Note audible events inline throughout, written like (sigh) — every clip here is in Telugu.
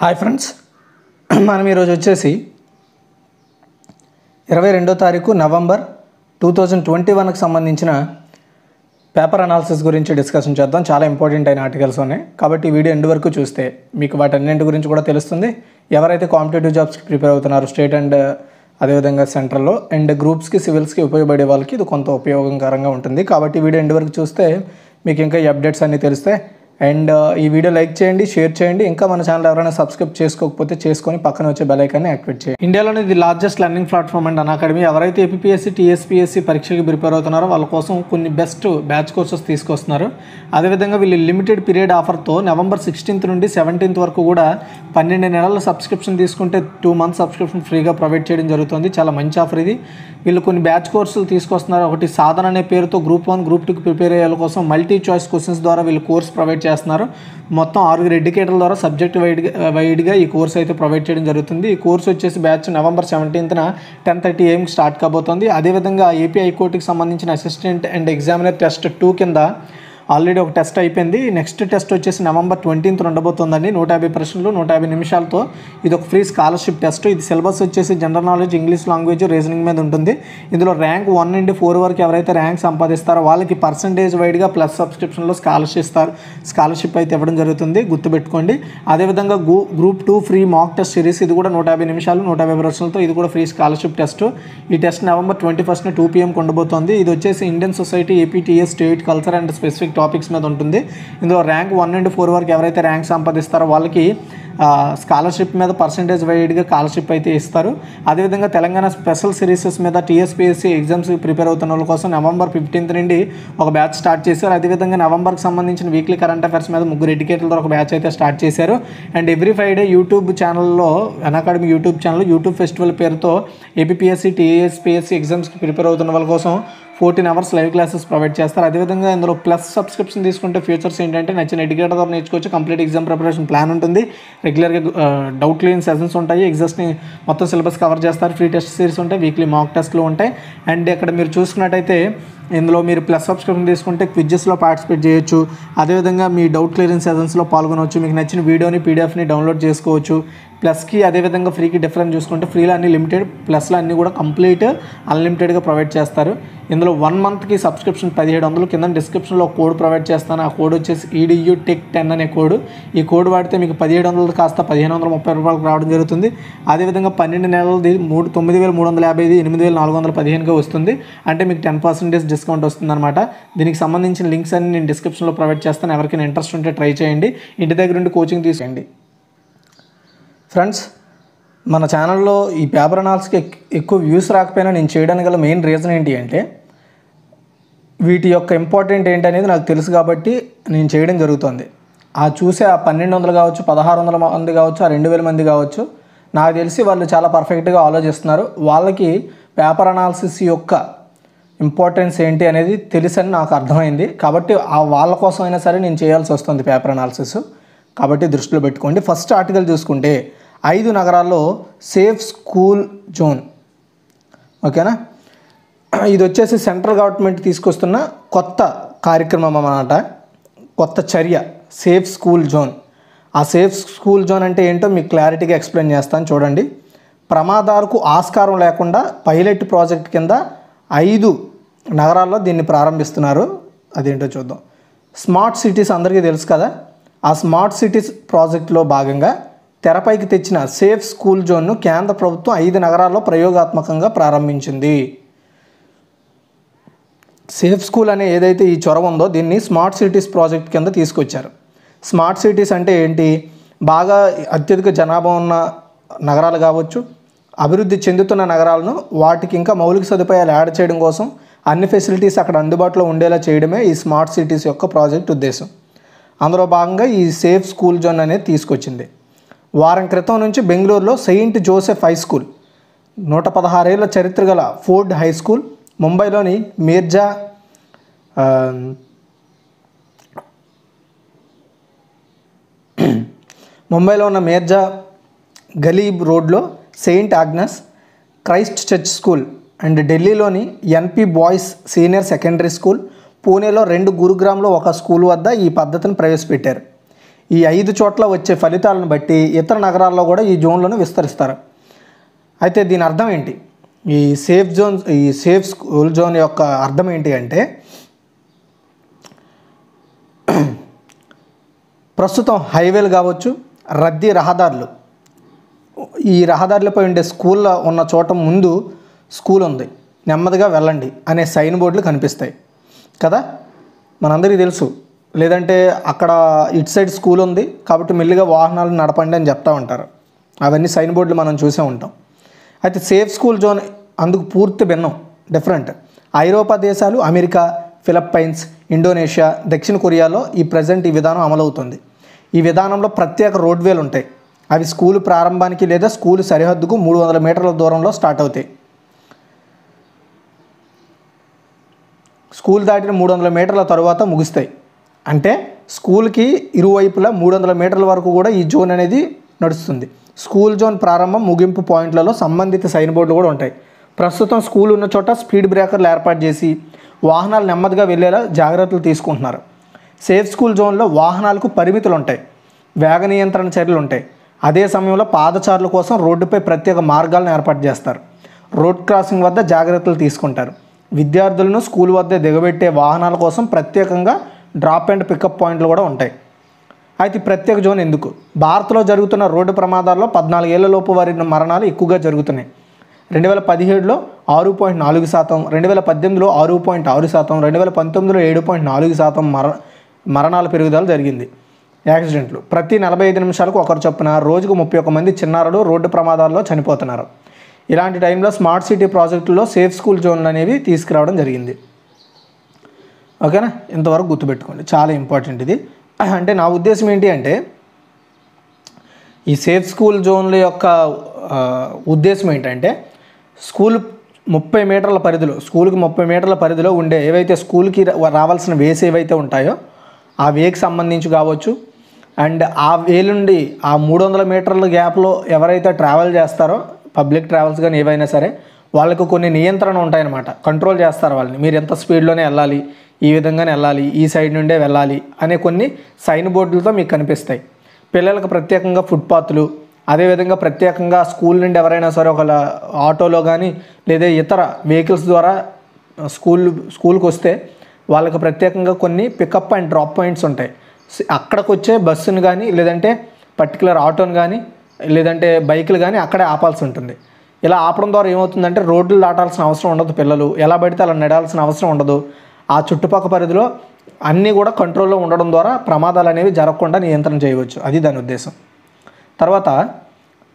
హాయ్ ఫ్రెండ్స్ మనం ఈరోజు వచ్చేసి ఇరవై రెండో తారీఖు నవంబర్ టూ థౌజండ్ ట్వంటీ వన్కి సంబంధించిన పేపర్ అనాలిసిస్ గురించి డిస్కషన్ చేద్దాం. చాలా ఇంపార్టెంట్ అయిన ఆర్టికల్స్ ఉన్నాయి. కాబట్టి ఈ వీడియో ఎండ్ వరకు చూస్తే మీకు వాటన్నింటి గురించి కూడా తెలుస్తుంది. ఎవరైతే కాంపిటేటివ్ జాబ్స్కి ప్రిపేర్ అవుతున్నారో స్టేట్ అండ్ అదేవిధంగా సెంట్రల్లో అండ్ గ్రూప్స్కి సివిల్స్కి ఉపయోగపడే వాళ్ళకి ఇది కొంత ఉపయోగకరంగా ఉంటుంది. కాబట్టి వీడియో ఎండ్ వరకు చూస్తే మీకు ఇంకా ఈ అప్డేట్స్ అన్నీ తెలిస్తే అండ్ ఈ వీడియో లైక్ చేయండి షేర్ చేయండి. ఇంకా మన ఛానల్ ఎవరైనా సబ్స్క్రైబ్ చేసుకోకపోతే చేసుకొని పక్కన వచ్చే బెలైకాన్ని యాక్టివేట్ చేయండి. ఇండియాలోని ఇది largest learning platform and Unacademy ఎవరైతే ఏపీఎస్సీ టీఎస్పీఎస్సీ పరీక్షకి ప్రిపేర్ అవుతున్నారో వాళ్ళ కోసం కొన్ని బెస్ట్ బ్యాచ్ కోర్సెస్ తీసుకొస్తున్నారు. అదేవిధంగా వీళ్ళు లిమిటెడ్ పీరియడ్ ఆఫర్తో నవంబర్ సిక్స్టీన్త్ నుండి సెవెంటీన్త్ వరకు కూడా పన్నెండు నెలల సబ్స్క్రిప్షన్ తీసుకుంటే టూ మంత్స్ సబ్స్క్రిప్షన్ ఫ్రీగా ప్రొవైడ్ చేయడం జరుగుతుంది. చాలా మంచి ఆఫర్ ఇది. వీళ్ళు కొన్ని బ్యాచ్ కోర్సులు తీసుకొస్తున్నారు. ఒకటి సాధన అనే పేరుతో గ్రూప్ వన్ గ్రూప్ టూకి ప్రిపేర్ అయ్యే కోసం మల్టీ చాయిస్ క్వశ్చన్స్ ద్వారా వీళ్ళు కోర్స్ ప్రొవైడ్ చేస్తున్నారు. మొత్తం ఆరుగురు ఎడ్యుకేటర్ల ద్వారా సబ్జెక్ట్ వైడ్గా వైడ్గా ఈ కోర్స్ అయితే ప్రొవైడ్ చేయడం జరుగుతుంది. ఈ కోర్స్ వచ్చేసి బ్యాచ్ నవంబర్ సెవెంటీన్త్న టెన్ థర్టీ ఏఎంకి స్టార్ట్ కాబోతోంది. అదేవిధంగా ఏపీ హైకోర్టుకి సంబంధించిన assistant and examiner test two కింద ఆల్రెడీ ఒక టెస్ట్ అయిపోయింది. నెక్స్ట్ టెస్ట్ వచ్చేసి నవంబర్ ట్వంటీన్త్ ఉండబోతుందండి. నూట యాభై ప్రశ్నలు నూట యాభై నిమిషాలతో ఇది ఒక ఫ్రీ స్కాలర్షిప్ టెస్ట్. ఇది సిలబస్ వచ్చేసి general knowledge English language reasoning మీద ఉంటుంది. ఇందులో ర్యాంక్ వన్ నుండి ఫోర్ వరకు ఎవరైతే ర్యాంక్ సంపాదిస్తారో వాళ్ళకి పర్సంటేజ్ వైడ్గా ప్లస్ సబ్స్క్రిప్షన్లో స్కాలర్షిప్ ఇస్తారు. స్కాలర్షిప్ అయితే ఇవ్వడం జరుగుతుంది. గుర్తుపెట్టుకోండి. అదేవిధంగా గ్రూ group two free mock test series ఇది కూడా నూట యాభై నిమిషాలు నూట యాభై ప్రశ్నలతో ఇది కూడా ఫ్రీ స్కాలర్షిప్ టెస్ట్ ఈ టెస్ట్ నవంబర్ ట్వంటీ ఫస్ట్న టూ పీఎంకి ఉండబోతోంది. ఇది వచ్చేసి Indian society APTS state culture and specific topics మీద ఉంటుంది. ఇందులో ర్యాంక్ వన్ అండ్ ఫోర్ వరకు ఎవరైతే ర్యాంక్ సంపాదిస్తారో వాళ్ళకి స్కాలర్షిప్ మీద పర్సంటేజ్ వైడ్గా స్కాలర్షిప్ అయితే ఇస్తారు. అదేవిధంగా తెలంగాణ స్పెషల్ సిరీసెస్ మీద టీఎస్పీఎస్సీ ఎగ్జామ్స్ ప్రిపేర్ అవుతున్న వాళ్ళ కోసం నవంబర్ ఫిఫ్టీన్త్ నుండి ఒక బ్యాచ్ స్టార్ట్ చేశారు. అదేవిధంగా నవంబర్కి సంబంధించిన వీక్లీ కరెంట్ అఫైర్స్ మీద ముగ్గురు ఎడ్యుకేటర్లతో ఒక బ్యాచ్ అయితే స్టార్ట్ చేశారు. అండ్ ఎవ్రీ ఫ్రైడే యూట్యూబ్ ఛానల్లో academy YouTube channel YouTube festival పేరుతో ఏపీఎస్సీ టీఎస్పీఎస్సీ ఎగ్జామ్స్కి ప్రిపేర్ అవుతున్న వాళ్ళ కోసం fourteen hours live classes provide చేస్తారు. అదేవిధంగా ఇందులో ప్లస్ సబ్స్క్రిప్షన్ తీసుకుంటే ఫ్యూచర్స్ ఏంటంటే నచ్చిన ఎడ్యుకేటర్ ద్వారా నేర్చుకోవచ్చు. కంప్లీట్ ఎగ్జామ్ ప్రిపరేషన్ ప్లాన్ ఉంటుంది. రెగ్యులర్గా డౌట్ క్లియరింగ్ సెషన్స్ ఉంటాయి. ఎగ్జామ్స్ని మొత్తం సిలబస్ కవర్ చేస్తారు. ఫ్రీ టెస్ట్ సిరీస్ ఉంటాయి. వీక్లీ మాక్ టెస్ట్లు ఉంటాయి. అండ్ ఇక్కడ మీరు చూసుకున్నట్టయితే ఇందులో మీరు ప్లస్ సబ్స్క్రిప్షన్ తీసుకుంటే క్విజెస్లో పార్టిసిపేట్ చేయొచ్చు. అదేవిధంగా మీ డౌట్ క్లియరింగ్ సెషన్స్లో పాల్గొనవచ్చు. మీకు నచ్చిన వీడియోని పీడిఎఫ్ని డౌన్లోడ్ చేసుకోవచ్చు. ప్లస్కి అదేవిధంగా ఫ్రీకి డిఫరెంట్ చూసుకుంటే ఫ్రీలో అన్ని లిమిటెడ్ ప్లస్లో అన్నీ కూడా కంప్లీట్ అన్లిమిటెడ్గా ప్రొవైడ్ చేస్తారు. ఇందులో వన్ మంత్కి సబ్స్క్రిప్షన్ పదిహేడు వందలు. కింద డిస్క్రిప్షన్లో కోడ్ ప్రొవైడ్ చేస్తాను. ఆ కోడ్ వచ్చేసి ఈడియూ టెక్ టెన్ అనే కోడ్ ఈ కోడ్ వాడితే మీకు పదిహేడు వందలు కాస్త పదిహేను వందల ముప్పై రూపాయలకు రావడం జరుగుతుంది. అదేవిధంగా పన్నెండు నెలలది మూడు తొమ్మిది వేల మూడు వందల యాభైది ఎనిమిది వేల నాలుగు వందల పదిహేనుగా వస్తుంది. అంటే మీకు టెన్ పర్సెంటేజ్ డిస్కౌంట్ వస్తుందన్నమాట. దీనికి సంబంధించిన లింక్స్ అన్ని నేను డిస్క్రిప్షన్లో ప్రొవైడ్ చేస్తాను. ఎవరికైనా ఇంట్రెస్ట్ ఉంటే ట్రై చేయండి. ఇంటి దగ్గర ఉండి కోచింగ్ తీసుకోండి. ఫ్రెండ్స్ మన ఛానల్లో ఈ పేపర్ అనాల్స్కి ఎక్కువ వ్యూస్ రాకపోయినా నేను చేయడానికి గల మెయిన్ రీజన్ ఏంటి అంటే వీటి యొక్క ఇంపార్టెంట్ ఏంటి అనేది నాకు తెలుసు కాబట్టి నేను చేయడం జరుగుతుంది. ఆ చూసే ఆ పన్నెండు వందలు కావచ్చు పదహారు వందల మంది కావచ్చు ఆ రెండు వేల మంది కావచ్చు నాకు తెలిసి వాళ్ళు చాలా పర్ఫెక్ట్గా ఆలోచిస్తున్నారు. వాళ్ళకి పేపర్ అనాలిసిస్ యొక్క ఇంపార్టెన్స్ ఏంటి అనేది తెలుసని నాకు అర్థమైంది. కాబట్టి ఆ వాళ్ళ కోసం అయినా సరే నేను చేయాల్సి వస్తుంది పేపర్ అనాలిసిస్ కాబట్టి దృష్టిలో పెట్టుకోండి. ఫస్ట్ ఆర్టికల్ చూసుకుంటే ఐదు నగరాల్లో సేఫ్ స్కూల్ జోన్ ఓకేనా ఇది వచ్చేసి సెంట్రల్ గవర్నమెంట్ తీసుకొస్తున్న కొత్త కార్యక్రమం అన్నమాట. కొత్త చర్య సేఫ్ స్కూల్ జోన్ ఆ సేఫ్ స్కూల్ జోన్ అంటే ఏంటో మీకు క్లారిటీగా ఎక్స్ప్లెయిన్ చేస్తాను చూడండి. ప్రమాదాలకు ఆస్కారం లేకుండా పైలట్ ప్రాజెక్ట్ కింద ఐదు నగరాల్లో దీన్ని ప్రారంభిస్తున్నారు. అదేంటో చూద్దాం. స్మార్ట్ సిటీస్ అందరికీ తెలుసు కదా. ఆ స్మార్ట్ సిటీస్ ప్రాజెక్టులో భాగంగా తెరపైకి తెచ్చిన సేఫ్ స్కూల్ జోన్ను కేంద్ర ప్రభుత్వం ఐదు నగరాల్లో ప్రయోగాత్మకంగా ప్రారంభించింది. సేఫ్ స్కూల్ అనే ఏదైతే ఈ చొరవ ఉందో దీన్ని స్మార్ట్ సిటీస్ ప్రాజెక్ట్ కింద తీసుకొచ్చారు. స్మార్ట్ సిటీస్ అంటే ఏంటి? బాగా అత్యధిక జనాభా ఉన్న నగరాలు కావచ్చు అభివృద్ధి చెందుతున్న నగరాలను వాటికి ఇంకా మౌలిక సదుపాయాలు యాడ్ చేయడం కోసం అన్ని ఫెసిలిటీస్ అక్కడ అందుబాటులో ఉండేలా చేయడమే ఈ స్మార్ట్ సిటీస్ యొక్క ప్రాజెక్ట్ ఉద్దేశం. అందులో భాగంగా ఈ సేఫ్ స్కూల్ జోన్ అనేది తీసుకొచ్చింది. వారం క్రితం నుంచి బెంగళూరులో సెయింట్ జోసెఫ్ హై స్కూల్ నూట పదహారేళ్ళ చరిత్ర గల ఫోర్డ్ హై స్కూల్ ముంబైలోని మీర్జా ముంబైలో ఉన్న మీర్జా గలీబ్ రోడ్లో Saint Agnes Christ church school and ఢిల్లీలోని NP boys senior secondary school పూణేలో రెండు గురుగ్రామ్లో ఒక స్కూల్ వద్ద ఈ పద్ధతిని ప్రవేశపెట్టారు. ఈ ఐదు చోట్ల వచ్చే ఫలితాలను బట్టి ఇతర నగరాల్లో కూడా ఈ జోన్లను విస్తరిస్తారు. అయితే దీని అర్థం ఏంటి? ఈ సేఫ్ జోన్ ఈ సేఫ్ స్కూల్ జోన్ యొక్క అర్థం ఏంటి అంటే ప్రస్తుతం హైవేలు కావచ్చు రద్దీ రహదారులు. ఈ రహదారులపై ఉండే స్కూల్లో ఉన్న చోట ముందు స్కూల్ ఉంది నెమ్మదిగా వెళ్ళండి అనే సైన్ బోర్డులు కనిపిస్తాయి. కదా? మనందరికీ తెలుసు. లేదంటే అక్కడ ఇటు సైడ్ స్కూల్ ఉంది కాబట్టి మెల్లిగా వాహనాలు నడపండి అని చెప్తా ఉంటారు. అవన్నీ సైన్ బోర్డులు మనం చూసే ఉంటాం. అయితే సేఫ్ స్కూల్ జోన్ అందుకు పూర్తి భిన్నం డిఫరెంట్. ఐరోపా దేశాలు అమెరికా ఫిలిప్పైన్స్ ఇండోనేషియా దక్షిణ కొరియాలో ఈ ప్రజెంట్ ఈ విధానం అమలవుతుంది. ఈ విధానంలో ప్రత్యేక రోడ్వేలు ఉంటాయి అవి స్కూల్ ప్రారంభానికి లేదా స్కూల్ సరిహద్దుకు మూడు వందల మీటర్ల దూరంలో స్టార్ట్ అవుతాయి. స్కూల్ దాటిన మూడు వందల మీటర్ల తర్వాత ముగుస్తాయి. అంటే స్కూల్కి ఇరువైపులా మూడు వందల మీటర్ల వరకు కూడా ఈ జోన్ అనేది నడుస్తుంది. స్కూల్ జోన్ ప్రారంభం ముగింపు పాయింట్లలో సంబంధిత సైన్ బోర్డులు కూడా ఉంటాయి. ప్రస్తుతం స్కూల్ ఉన్న చోట స్పీడ్ బ్రేకర్లు ఏర్పాటు చేసి వాహనాలు నెమ్మదిగా వెళ్ళేలా జాగ్రత్తలు తీసుకుంటున్నారు. సేఫ్ స్కూల్ జోన్లో వాహనాలకు పరిమితులు ఉంటాయి. వేగ నియంత్రణ చర్యలు ఉంటాయి. అదే సమయంలో పాదచారుల కోసం రోడ్డుపై ప్రత్యేక మార్గాలను ఏర్పాటు చేస్తారు. రోడ్ క్రాసింగ్ వద్ద జాగ్రత్తలు తీసుకుంటారు. విద్యార్థులను స్కూల్ వద్ద దిగబెట్టే వాహనాల కోసం ప్రత్యేకంగా డ్రాప్ అండ్ పికప్ పాయింట్లు కూడా ఉంటాయి. అయితే ప్రత్యేక జోన్ ఎందుకు? భారత్లో జరుగుతున్న రోడ్డు ప్రమాదాల్లో పద్నాలుగేళ్ళలోపు వారి మరణాలు ఎక్కువగా జరుగుతున్నాయి. రెండు వేల పదిహేడులో ఆరు పాయింట్ నాలుగు శాతం రెండు వేల పద్దెనిమిదిలో ఆరు పాయింట్ ఆరు శాతం రెండు వేల పంతొమ్మిదిలో ఏడు పాయింట్ నాలుగు శాతం మర మరణాల పెరుగుదల జరిగింది. యాక్సిడెంట్లు. ప్రతి నలభై ఐదు నిమిషాలకు ఒకరు చొప్పున రోజుకు ముప్పై ఒక్క మంది చిన్నారులు రోడ్డు ప్రమాదాల్లో చనిపోతున్నారు. ఇలాంటి టైంలో స్మార్ట్ సిటీ ప్రాజెక్టులో సేఫ్ స్కూల్ జోన్లు అనేవి తీసుకురావడం జరిగింది. ఓకేనా? ఇంతవరకు గుర్తుపెట్టుకోండి. చాలా ఇంపార్టెంట్ ఇది. అంటే నా ఉద్దేశం ఏంటి అంటే ఈ సేఫ్ స్కూల్ జోన్ల యొక్క ఉద్దేశం ఏంటంటే స్కూల్ ముప్పై మీటర్ల పరిధిలో స్కూల్కి ముప్పై మీటర్ల పరిధిలో ఉండే ఏవైతే స్కూల్కి రా- రావాల్సిన వేస్ ఏవైతే ఉంటాయో ఆ వేకి సంబంధించి కావచ్చు అండ్ ఆ వే నుండి ఆ మూడు వందల మీటర్ల గ్యాప్లో ఎవరైతే ట్రావెల్ చేస్తారో పబ్లిక్ ట్రావెల్స్ కానీ ఏవైనా సరే వాళ్ళకు కొన్ని నియంత్రణ ఉంటాయన్నమాట. కంట్రోల్ చేస్తారు వాళ్ళని. మీరు ఎంత స్పీడ్లోనే వెళ్ళాలి ఈ విధంగానే వెళ్ళాలి ఈ సైడ్ నుండే వెళ్ళాలి అనే కొన్ని సైన్ బోర్డులతో మీకు కనిపిస్తాయి. పిల్లలకు ప్రత్యేకంగా ఫుట్పాత్లు అదేవిధంగా ప్రత్యేకంగా స్కూల్ నుండి ఎవరైనా సరే ఒక ఆటోలో కానీ లేదా ఇతర వెహికల్స్ ద్వారా స్కూల్ స్కూల్కి వస్తే వాళ్ళకి ప్రత్యేకంగా కొన్ని పికప్ అండ్ డ్రాప్ పాయింట్స్ ఉంటాయి. అక్కడికి వచ్చే బస్సును కానీ లేదంటే పర్టికులర్ ఆటోని కానీ లేదంటే బైకులు కానీ అక్కడే ఆపాల్సి ఉంటుంది ఇలా ఆపడం ద్వారా ఏమవుతుందంటే రోడ్లు దాటాల్సిన అవసరం ఉండదు పిల్లలు. ఎలా పడితే అలా నడాల్సిన అవసరం ఉండదు. ఆ చుట్టుపక్క పరిధిలో అన్నీ కూడా కంట్రోల్లో ఉండడం ద్వారా ప్రమాదాలు అనేవి జరగకుండా నియంత్రణ చేయవచ్చు. అది దాని ఉద్దేశం. తర్వాత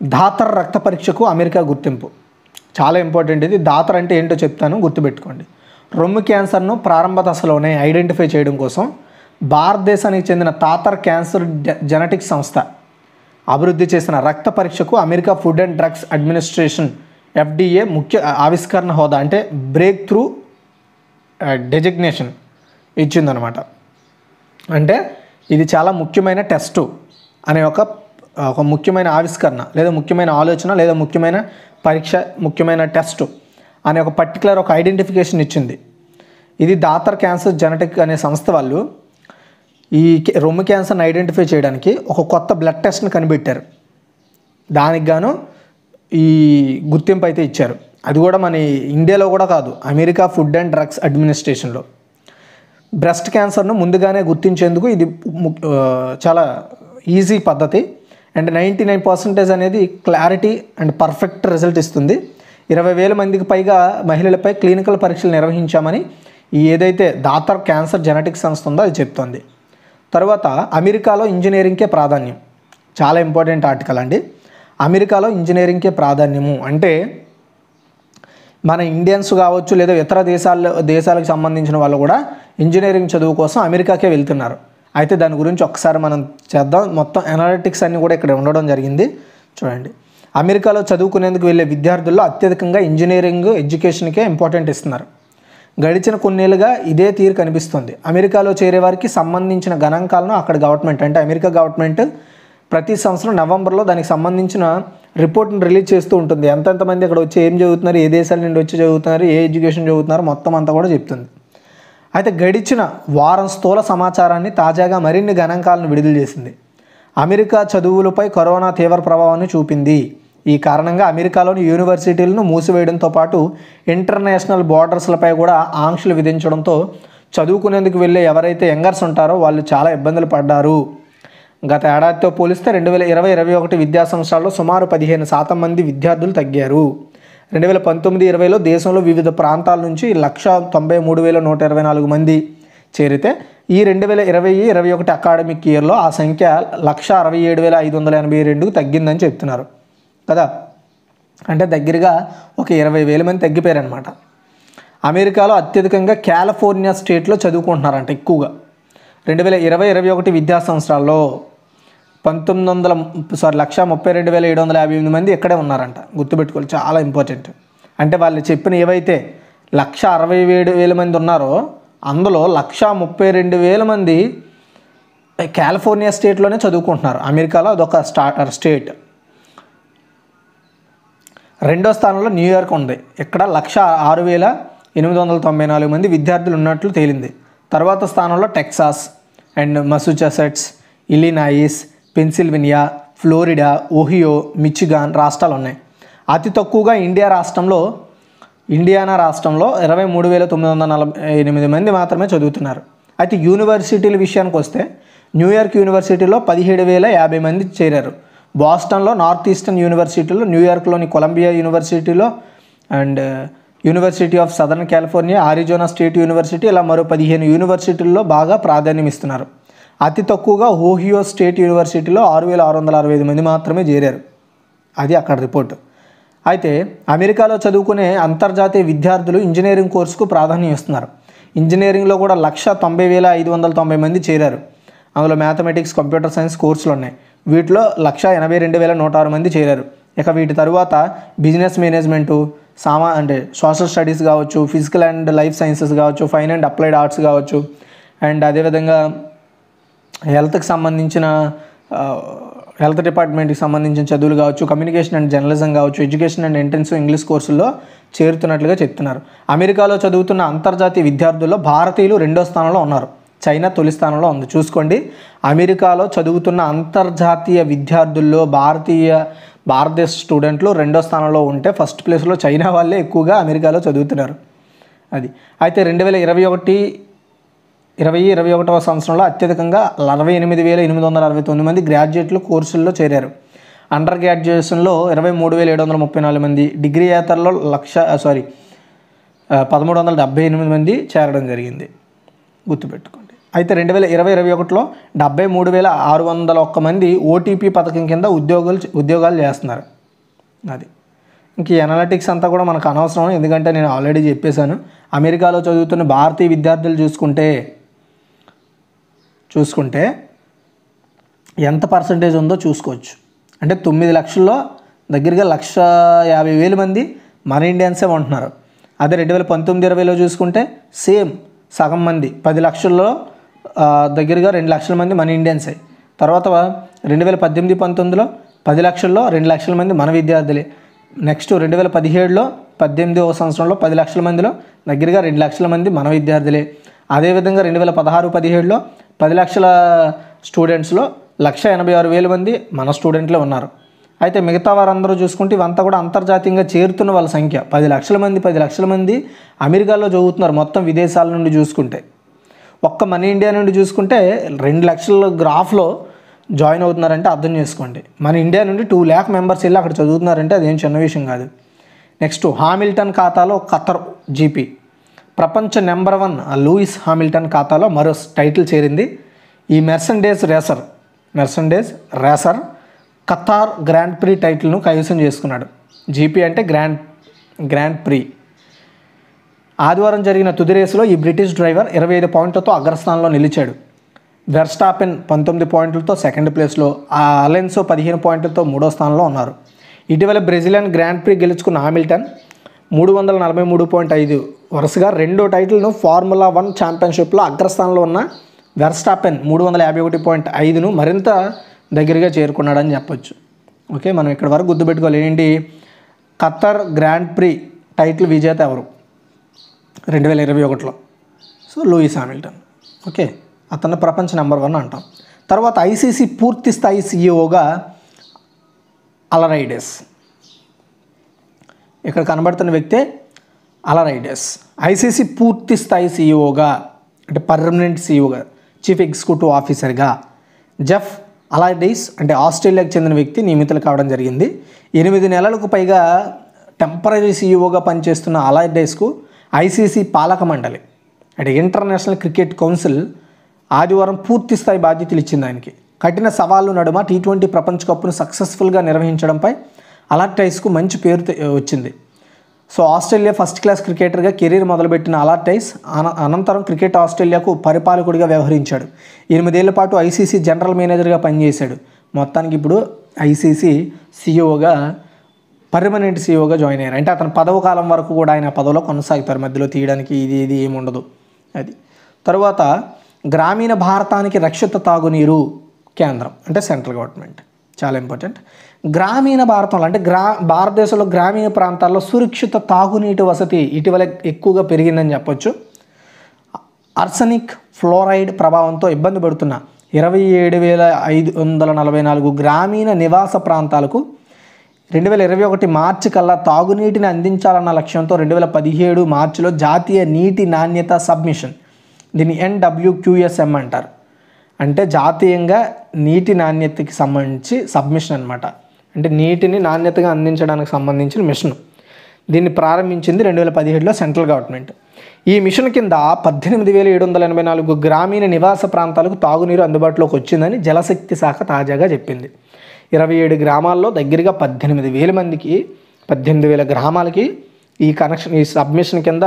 దాతర రక్త పరీక్షకు అమెరికా గుర్తింపు. చాలా ఇంపార్టెంట్ ఇది. దాతర అంటే ఏంటో చెప్తాను. గుర్తుపెట్టుకోండి. రొమ్ము క్యాన్సర్ను ప్రారంభ దశలోనే ఐడెంటిఫై చేయడం కోసం భారతదేశానికి చెందిన తాతర్ క్యాన్సర్ జె- జెనెటిక్స్ సంస్థ అభివృద్ధి చేసిన రక్త పరీక్షకు America food and drugs administration FDA ముఖ్య ఆవిష్కరణ హోదా అంటే బ్రేక్ త్రూ డెజిగ్నేషన్ ఇచ్చిందనమాట అంటే ఇది చాలా ముఖ్యమైన టెస్టు అనే ఒక ఒక ముఖ్యమైన ఆవిష్కరణ లేదా ముఖ్యమైన ఆలోచన లేదా ముఖ్యమైన పరీక్ష ముఖ్యమైన టెస్ట్ అనే ఒక పర్టికులర్ ఒక ఐడెంటిఫికేషన్ ఇచ్చింది. ఇది దాతర్ క్యాన్సర్ జెనెటిక్ అనే సంస్థ వాళ్ళు ఈ కె- రొమ్ము క్యాన్సర్ని ఐడెంటిఫై చేయడానికి ఒక కొత్త బ్లడ్ టెస్ట్ని కనిపెట్టారు. దానికి గాను ఈ గుర్తింపు అయితే ఇచ్చారు. అది కూడా మన ఇండియాలో కూడా కాదు అమెరికా ఫుడ్ అండ్ డ్రగ్స్ అడ్మినిస్ట్రేషన్లో. బ్రెస్ట్ క్యాన్సర్ను ముందుగానే గుర్తించేందుకు ఇది చాలా ఈజీ పద్ధతి. అండ్ నైంటీ నైన్ పర్సెంటేజ్ అనేది క్లారిటీ అండ్ పర్ఫెక్ట్ రిజల్ట్ ఇస్తుంది. ఇరవై వేల మందికి పైగా మహిళలపై క్లినికల్ పరీక్షలు నిర్వహించామని ఏదైతే దాతర్ క్యాన్సర్ జెనటిక్స్ సంస్థ ఉందో అది చెప్తోంది. తర్వాత అమెరికాలో ఇంజనీరింగ్కే ప్రాధాన్యం. చాలా ఇంపార్టెంట్ ఆర్టికల్ అండి. అమెరికాలో ఇంజనీరింగ్కే ప్రాధాన్యము అంటే మన ఇండియన్స్ కావచ్చు లేదా ఇతర దేశాల్లో దేశాలకు సంబంధించిన వాళ్ళు కూడా ఇంజనీరింగ్ చదువు కోసం అమెరికాకే వెళ్తున్నారు. అయితే దాని గురించి ఒకసారి మనం చేద్దాం. మొత్తం అనాలిటిక్స్ అన్నీ కూడా ఇక్కడ ఉండడం జరిగింది. చూడండి. అమెరికాలో చదువుకునేందుకు వెళ్ళే విద్యార్థుల్లో అత్యధికంగా ఇంజనీరింగ్ ఎడ్యుకేషన్కే ఇంపార్టెంట్ ఇస్తున్నారు. గడిచిన కొన్నేళ్ళుగా ఇదే తీరు కనిపిస్తుంది. అమెరికాలో చేరే వారికి సంబంధించిన గణాంకాలను అక్కడ గవర్నమెంట్ అంటే అమెరికా గవర్నమెంట్ ప్రతి సంవత్సరం నవంబర్లో దానికి సంబంధించిన రిపోర్ట్ని రిలీజ్ చేస్తూ ఉంటుంది. ఎంతెంత మంది అక్కడ వచ్చి ఏం చదువుతున్నారు ఏ దేశాల నుండి వచ్చి చదువుతున్నారు ఏ ఎడ్యుకేషన్ చదువుతున్నారు మొత్తం అంతా కూడా చెప్తుంది. అయితే గడిచిన వారం స్థూల సమాచారాన్ని తాజాగా మరిన్ని గణాంకాలను విడుదల చేసింది. అమెరికా చదువులపై కరోనా తీవ్ర ప్రభావాన్ని చూపింది. ఈ కారణంగా అమెరికాలోని యూనివర్సిటీలను మూసివేయడంతో పాటు ఇంటర్నేషనల్ బోర్డర్స్లపై కూడా ఆంక్షలు విధించడంతో చదువుకునేందుకు వెళ్ళే ఎవరైతే యంగర్స్ ఉంటారో వాళ్ళు చాలా ఇబ్బందులు పడ్డారు. గత ఏడాదితో పోలిస్తే రెండు వేల ఇరవై ఇరవై ఒకటి విద్యా సంవత్సరాల్లో సుమారు పదిహేను శాతం మంది విద్యార్థులు తగ్గారు. రెండు వేల పంతొమ్మిది ఇరవైలో దేశంలో వివిధ ప్రాంతాల నుంచి లక్ష తొంభై మూడు వేల నూట ఇరవై నాలుగు మంది చేరితే ఈ రెండు వేల ఇరవై ఇరవై ఒకటి అకాడమిక్ ఇయర్లో ఆ సంఖ్య లక్ష అరవై ఏడు వేల ఐదు వందల ఎనభై రెండుకు తగ్గిందని చెప్తున్నారు. కదా? అంటే దగ్గరగా ఒక ఇరవై వేల మంది తగ్గిపోయారనమాట అమెరికాలో అత్యధికంగా కాలిఫోర్నియా స్టేట్లో చదువుకుంటున్నారంట ఎక్కువగా. రెండు వేల ఇరవై ఇరవై ఒకటి విద్యా సంవత్సరాల్లో పంతొమ్మిది వందల సారీ లక్ష ముప్పై రెండు వేల ఏడు వందల యాభై ఎనిమిది మంది ఇక్కడే ఉన్నారంట. గుర్తుపెట్టుకోవాలి చాలా ఇంపార్టెంట్. అంటే వాళ్ళు చెప్పిన ఏవైతే లక్ష అరవై ఏడు వేల మంది ఉన్నారో అందులో లక్ష ముప్పై రెండు వేల మంది కాలిఫోర్నియా స్టేట్లోనే చదువుకుంటున్నారు. అమెరికాలో అదొక స్టార్టర్ స్టేట్. రెండో స్థానంలో న్యూయార్క్ ఉంది. ఇక్కడ లక్ష ఆరు వేల ఎనిమిది వందల తొంభై నాలుగు మంది విద్యార్థులు ఉన్నట్లు తేలింది. తర్వాత స్థానంలో Texas and Massachusetts Illinois Pennsylvania Florida Ohio Michigan రాష్ట్రాలు ఉన్నాయి. అతి తక్కువగా ఇండియా రాష్ట్రంలో ఇండియానా రాష్ట్రంలో ఇరవై మూడు వేల తొమ్మిది వందల నలభై ఎనిమిది మంది మాత్రమే చదువుతున్నారు. అయితే యూనివర్సిటీల విషయానికి వస్తే న్యూయార్క్ యూనివర్సిటీలో పదిహేడు వేల యాభై మంది చేరారు. బాస్టన్లో నార్త్ ఈస్టర్న్ యూనివర్సిటీలో న్యూయార్క్లోని కొలంబియా యూనివర్సిటీలో and university of southern California Arizona state university ఇలా మరో పదిహేను యూనివర్సిటీల్లో బాగా ప్రాధాన్యం ఇస్తున్నారు. అతి తక్కువగా ఓహియో స్టేట్ యూనివర్సిటీలో ఆరు వేల ఆరు వందల అరవై ఐదు మంది మాత్రమే చేరారు. అది అక్కడ రిపోర్ట్. అయితే అమెరికాలో చదువుకునే అంతర్జాతీయ విద్యార్థులు ఇంజనీరింగ్ కోర్సుకు ప్రాధాన్యం ఇస్తున్నారు. ఇంజనీరింగ్లో కూడా లక్ష తొంభై వేల ఐదు వందల తొంభై మంది చేరారు. అందులో మ్యాథమెటిక్స్ కంప్యూటర్ సైన్స్ కోర్సులు ఉన్నాయి. వీటిలో లక్ష ఎనభై రెండు వేల నూట ఆరు మంది చేరారు. ఇక వీటి తరువాత బిజినెస్ మేనేజ్మెంటు సామా అంటే సోషల్ స్టడీస్ కావచ్చు ఫిజికల్ అండ్ లైఫ్ సైన్సెస్ కావచ్చు ఫైన్ అండ్ అప్లైడ్ ఆర్ట్స్ కావచ్చు అండ్ అదేవిధంగా హెల్త్కి సంబంధించిన హెల్త్ డిపార్ట్మెంట్కి సంబంధించిన చదువులు కావచ్చు కమ్యూనికేషన్ అండ్ జర్నలిజం కావచ్చు ఎడ్యుకేషన్ అండ్ ఎంట్రన్స్ ఇంగ్లీష్ కోర్సుల్లో చేరుతున్నట్లుగా చెప్తున్నారు. అమెరికాలో చదువుతున్న అంతర్జాతీయ విద్యార్థుల్లో భారతీయులు రెండో స్థానంలో ఉన్నారు. చైనా తొలి స్థానంలో ఉంది. చూసుకోండి. అమెరికాలో చదువుతున్న అంతర్జాతీయ విద్యార్థుల్లో భారతీయ భారతదేశ స్టూడెంట్లు రెండో స్థానంలో ఉంటే ఫస్ట్ ప్లేస్లో చైనా వాళ్ళే ఎక్కువగా అమెరికాలో చదువుతున్నారు. అది. అయితే రెండు వేల ఇరవై ఒకటి ఇరవై ఇరవై ఒకటవ సంవత్సరంలో అత్యధికంగా అరవై ఎనిమిది వేల ఎనిమిది వందల అరవై తొమ్మిది మంది గ్రాడ్యుయేట్లు కోర్సుల్లో చేరారు. అండర్ గ్రాడ్యుయేషన్లో ఇరవై మూడు వేల ఏడు వందల ముప్పై నాలుగు మంది డిగ్రీయేతర్లో లక్ష సారీ పదమూడు వందల డెబ్బై ఎనిమిది మంది చేరడం జరిగింది. గుర్తుపెట్టుకోండి. అయితే రెండు వేల ఇరవై ఇరవై ఒకటిలో డెబ్బై మూడు వేల ఆరు వందల ఒక్క మంది ఓటీపీ పథకం కింద ఉద్యోగాలు ఉద్యోగాలు చేస్తున్నారు. అది. ఇంక ఎనాలిటిక్స్ అంతా కూడా మనకు అనవసరం ఎందుకంటే నేను ఆల్రెడీ చెప్పేశాను. అమెరికాలో చదువుతున్న భారతీయ విద్యార్థులు చూసుకుంటే చూసుకుంటే ఎంత పర్సంటేజ్ ఉందో చూసుకోవచ్చు. అంటే తొమ్మిది లక్షల్లో దగ్గరగా లక్ష యాభై వేల మంది మన ఇండియన్సే ఉంటున్నారు. అదే రెండు వేల పంతొమ్మిది ఇరవైలో చూసుకుంటే సేమ్ సగం మంది. పది లక్షల్లో దగ్గరగా రెండు లక్షల మంది మన ఇండియన్సే. తర్వాత రెండు వేల పద్దెనిమిది పంతొమ్మిదిలో పది లక్షల్లో రెండు లక్షల మంది మన విద్యార్థులే. నెక్స్ట్ రెండు వేల పదిహేడులో పద్దెనిమిదవ సంవత్సరంలో పది లక్షల మందిలో దగ్గరగా రెండు లక్షల మంది మన విద్యార్థులే. అదేవిధంగా రెండు వేల పదహారు పదిహేడులో పది లక్షల స్టూడెంట్స్లో లక్ష ఎనభై ఆరు వేల మంది మన స్టూడెంట్లే ఉన్నారు. అయితే మిగతా వారందరూ చూసుకుంటే ఇవంతా కూడా అంతర్జాతీయంగా చేరుతున్న వాళ్ళ సంఖ్య. పది లక్షల మంది పది లక్షల మంది అమెరికాలో చదువుతున్నారు మొత్తం విదేశాల నుండి చూసుకుంటే. ఒక్క మనీ ఇండియా నుండి చూసుకుంటే రెండు లక్షల గ్రాఫ్లో జాయిన్ అవుతున్నారంటే అర్థం చేసుకోండి. మన ఇండియా నుండి టూ ల్యాక్ మెంబర్స్ వెళ్ళి అక్కడ చదువుతున్నారంటే అదేం చిన్న విషయం కాదు. నెక్స్ట్ హామిల్టన్ ఖాతాలో ఖతర్ జీపీ. ప్రపంచ నెంబర్ వన్ లూయిస్ హామిల్టన్ ఖాతాలో మరో టైటిల్ చేరింది. ఈ Mercedes racer Mercedes racer Qatar grand prix టైటిల్ను కైవసం చేసుకున్నాడు. జీపీ అంటే గ్రాండ్ గ్రాండ్ ప్రీ. ఆదివారం జరిగిన తుది రేసులో ఈ బ్రిటిష్ డ్రైవర్ ఇరవై ఐదు పాయింట్లతో అగ్రస్థానంలో నిలిచాడు. వెర్స్టాపెన్ పంతొమ్మిది పాయింట్లతో సెకండ్ ప్లేస్లో ఆ అలెన్సో పదిహేను పాయింట్లతో మూడో స్థానంలో ఉన్నారు. ఇటీవల బ్రెజిలియన్ గ్రాండ్ ప్రీ గెలుచుకున్న హామిల్టన్ మూడు వందల నలభై మూడు పాయింట్ ఐదు వరుసగా రెండో టైటిల్ను ఫార్ములా వన్ ఛాంపియన్షిప్లో అగ్రస్థానంలో ఉన్న వెర్స్టాపెన్ మూడు వందల యాభై ఒకటి పాయింట్ ఐదును మరింత దగ్గరగా చేరుకున్నాడని చెప్పొచ్చు. ఓకే మనం ఇక్కడ వరకు గుర్తుపెట్టుకోవాలి. ఏంటి? ఖత్తర్ గ్రాండ్ ప్రీ టైటిల్ విజేత ఎవరు? రెండు వేల ఇరవై ఒకటిలో. So Lewis Hamilton. ఓకే? అతను ప్రపంచ నెంబర్ వన్ అంటాం. తర్వాత ఐసీసీ పూర్తి స్థాయి సీఈఓగా అలరైడెస్. ఇక్కడ కనబడుతున్న వ్యక్తే అలరైడెస్. ఐసీసీ పూర్తి స్థాయి సీఈఓగా అంటే పర్మనెంట్ సీఈఓగా చీఫ్ ఎగ్జిక్యూటివ్ ఆఫీసర్గా జెఫ్ అలాడైస్ అంటే ఆస్ట్రేలియాకు చెందిన వ్యక్తి నియమితులు కావడం జరిగింది. ఎనిమిది నెలలకు పైగా టెంపరీ సీఈఓగా పనిచేస్తున్న అలాడైస్కు ఐసీసీ పాలక మండలి. అంటే ఇంటర్నేషనల్ క్రికెట్ కౌన్సిల్ ఆదివారం పూర్తిస్థాయి బాధ్యతలు ఇచ్చింది ఆయనకి. కఠిన సవాళ్ళు నడుమ టీ ట్వంటీ ప్రపంచ కప్ను సక్సెస్ఫుల్గా నిర్వహించడంపై అలాటైస్కు మంచి పేరు వచ్చింది. సో ఆస్ట్రేలియా ఫస్ట్ క్లాస్ క్రికెటర్గా కెరీర్ మొదలుపెట్టిన అలాటైస్ అన అనంతరం క్రికెట్ ఆస్ట్రేలియాకు పరిపాలకుడిగా వ్యవహరించాడు. ఎనిమిదేళ్ళ పాటు ఐసీసీ జనరల్ మేనేజర్గా పనిచేశాడు. మొత్తానికి ఇప్పుడు ఐసీసీ సీఈఓగా పర్మనెంట్ సీఈఓగా జాయిన్ అయ్యారు. అంటే అతను పదవ కాలం వరకు కూడా ఆయన ఆ పదవిలో కొనసాగుతారు. మధ్యలో తీయడానికి ఇది ఇది ఏముండదు. అది. తరువాత గ్రామీణ భారతానికి రక్షిత తాగునీరు కేంద్రం అంటే సెంట్రల్ గవర్నమెంట్. చాలా ఇంపార్టెంట్ గ్రామీణ భారతంలో అంటే గ్రా భారతదేశంలో గ్రామీణ ప్రాంతాల్లో సురక్షిత తాగునీటి వసతి ఇటీవల ఎక్కువగా పెరిగిందని చెప్పొచ్చు. అర్సనిక్ ఫ్లోరైడ్ ప్రభావంతో ఇబ్బంది పడుతున్న ఇరవై ఏడు వేల ఐదు వందల నలభై నాలుగు గ్రామీణ నివాస ప్రాంతాలకు రెండు వేల ఇరవై ఒకటి మార్చి కల్లా తాగునీటిని అందించాలన్న లక్ష్యంతో రెండు వేల పదిహేడు మార్చిలో జాతీయ నీటి నాణ్యత సబ్మిషన్ దీన్ని ఎన్డబ్ల్యూక్యూఎస్ఎం అంటారు. అంటే జాతీయంగా నీటి నాణ్యతకి సంబంధించి సబ్మిషన్ అనమాట అంటే నీటిని నాణ్యతగా అందించడానికి సంబంధించిన మిషన్. దీన్ని ప్రారంభించింది రెండు వేల పదిహేడులో సెంట్రల్ గవర్నమెంట్. ఈ మిషన్ కింద పద్దెనిమిది వేల ఏడు వందల ఎనభై నాలుగు గ్రామీణ నివాస ప్రాంతాలకు తాగునీరు అందుబాటులోకి వచ్చిందని జలశక్తి శాఖ తాజాగా చెప్పింది. ఇరవై ఏడు గ్రామాల్లో దగ్గరగా పద్దెనిమిది వేల మందికి పద్దెనిమిది వేల గ్రామాలకి ఈ కనెక్షన్ ఈ సబ్మిషన్ కింద